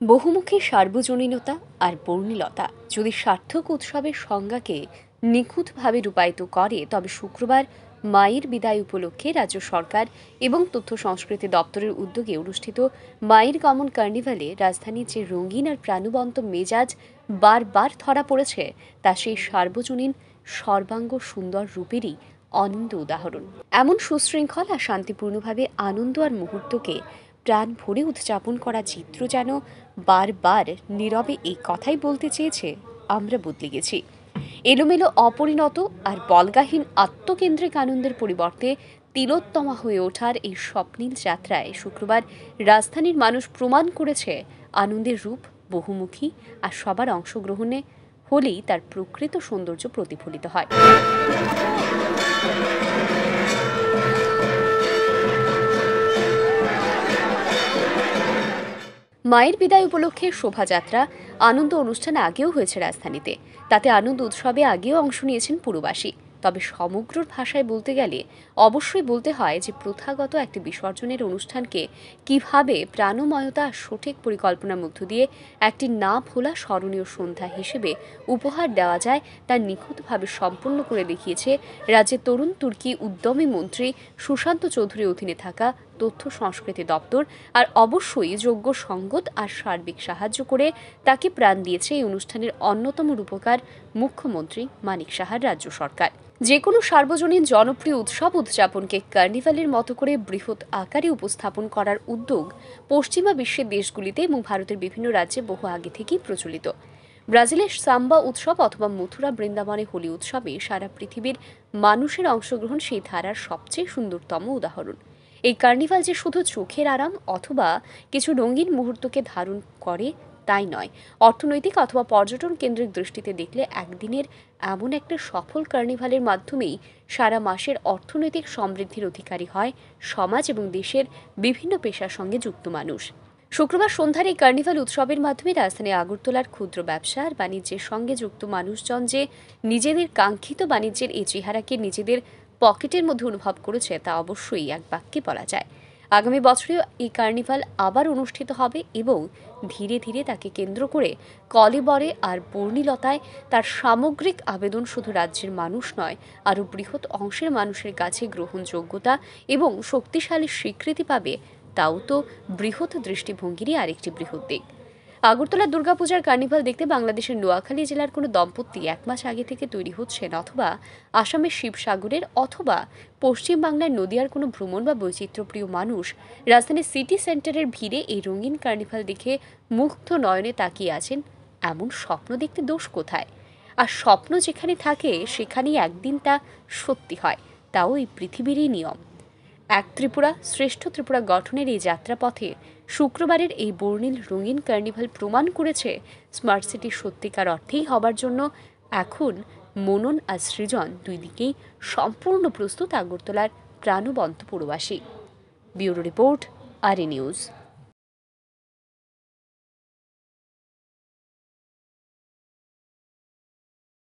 বহুমুখী সার্বজনীনতা আর বর্ণিলতা যদি সার্থক উৎসবের সংজ্ঞাকে নিখুঁতভাবে রূপায়িত করে, তবে শুক্রবার মায়ের বিদায় উপলক্ষে রাজ্য সরকার এবং তথ্য সংস্কৃতি দপ্তরের উদ্যোগে অনুষ্ঠিত মায়ের গমন কার্নিভালে রাজধানীর যে রঙিন আর প্রাণবন্ত মেজাজ বারবার ধরা পড়েছে, তা সেই সার্বজনীন, সর্বাঙ্গ সুন্দর রূপেরই অনন্ত উদাহরণ। এমন সুশৃঙ্খল আর শান্তিপূর্ণভাবে আনন্দ আর মুহূর্তকে প্রাণ ভরে উদযাপন করা চিত্র যেন বারবার নীরবে এই কথাই বলতে চেয়েছে, আমরা বদলে গেছি। এলোমেলো অপরিণত আর বলগাহীন আত্মকেন্দ্রিক আনন্দের পরিবর্তে তিলোত্তমা হয়ে ওঠার এই স্বপ্নীল যাত্রায় শুক্রবার রাজধানীর মানুষ প্রমাণ করেছে আনন্দের রূপ বহুমুখী আর সবার অংশগ্রহণে হলেই তার প্রকৃত সৌন্দর্য প্রতিফলিত হয়। মায়ের বিদায় উপলক্ষে শোভাযাত্রা আনন্দ অনুষ্ঠান আগেও হয়েছে রাজধানীতে। তাতে আনন্দ উৎসবে আগেও অংশ নিয়েছেন পুরবাসী। তবে সমগ্র ভাষায় বলতে গেলে অবশ্যই বলতে হয় যে প্রথাগত একটি বিসর্জনের অনুষ্ঠানকে কীভাবে প্রাণময়তা সঠিক পরিকল্পনার মধ্য দিয়ে একটি না ভোলা স্মরণীয় সন্ধ্যা হিসেবে উপহার দেওয়া যায়, তা নিখুঁতভাবে সম্পন্ন করে দেখিয়েছে রাজ্যের তরুণ তুর্কি উদ্যমী মন্ত্রী সুশান্ত চৌধুরীর অধীনে থাকা তথ্য সংস্কৃতি দপ্তর আর অবশ্যই যোগ্য সঙ্গত আর সার্বিক সাহায্য করে তাকে প্রাণ দিয়েছে এই অনুষ্ঠানের অন্যতম রূপকার মুখ্যমন্ত্রী মানিক সাহার রাজ্য সরকার। যে কোনো সার্বজনীন জনপ্রিয় উৎসব উদযাপনকে কার্নিভালের মতো করে বৃহৎ আকারে উপস্থাপন করার উদ্যোগ পশ্চিমা বিশ্বের দেশগুলিতে এবং ভারতের বিভিন্ন রাজ্যে বহু আগে থেকেই প্রচলিত। ব্রাজিলের সাম্বা উৎসব অথবা মথুরা বৃন্দাবনে হোলি উৎসবে সারা পৃথিবীর মানুষের অংশগ্রহণ সেই ধারার সবচেয়ে সুন্দরতম উদাহরণ। এই কার্নিভাল যে শুধু চোখের আরাম অথবা কিছু রঙিন মুহূর্তকে ধারণ করে, তাই নয়। অর্থনৈতিক অথবা পর্যটন কেন্দ্রিক দৃষ্টিতে দেখলে একদিনের এমন একটা সফল কার্নিভালের মাধ্যমেই সারা মাসের অর্থনৈতিক সমৃদ্ধির অধিকারী হয় সমাজ এবং দেশের বিভিন্ন পেশার সঙ্গে যুক্ত মানুষ। শুক্রবার সন্ধ্যার এই কার্নিভাল উৎসবের মাধ্যমে রাজধানী আগরতলার ক্ষুদ্র ব্যবসা আর বাণিজ্যের সঙ্গে যুক্ত মানুষজন যে নিজেদের কাঙ্ক্ষিত বাণিজ্যের এই চেহারাকে নিজেদের পকেটের মধ্যে অনুভব করেছে, তা অবশ্যই এক বাক্যে বলা যায়। আগামী বছরেও এই কার্নিভাল আবার অনুষ্ঠিত হবে এবং ধীরে ধীরে তাকে কেন্দ্র করে কলেবরে আর বর্ণিলতায় তার সামগ্রিক আবেদন শুধু রাজ্যের মানুষ নয়, আরও বৃহৎ অংশের মানুষের কাছে গ্রহণযোগ্যতা এবং শক্তিশালী স্বীকৃতি পাবে, তাও তো বৃহৎ দৃষ্টিভঙ্গিরই আরেকটি বৃহৎ দিক। আগরতলা দুর্গাপূজার কার্নিভাল দেখতে বাংলাদেশের নোয়াখালী জেলার কোনো দম্পতি এক মাস আগে থেকে তৈরি হচ্ছেন অথবা আসামের শিবসাগরের অথবা পশ্চিমবাংলার নদিয়ার কোনো ভ্রমণ বা বৈচিত্র্যপ্রিয় মানুষ রাজধানীর সিটি সেন্টারের ভিড়ে এই রঙিন কার্নিভাল দেখে মুগ্ধ নয়নে তাকিয়ে আছেন, এমন স্বপ্ন দেখতে দোষ কোথায়? আর স্বপ্ন যেখানে থাকে, সেখানেই একদিন তা সত্যি হয়, তাও এই পৃথিবীরই নিয়ম। এক ত্রিপুরা শ্রেষ্ঠ ত্রিপুরা গঠনের এই যাত্রাপথে শুক্রবারের এই বর্ণিল রঙিন কার্নিভাল প্রমাণ করেছে স্মার্ট সিটি সত্যিকার অর্থেই হবার জন্য। এখন মনন আর সৃজন দুই দিকেই সম্পূর্ণ প্রস্তুত আগরতলার প্রাণবন্ত পুরবাসী। ব্যুরো রিপোর্ট, আর নিউজ।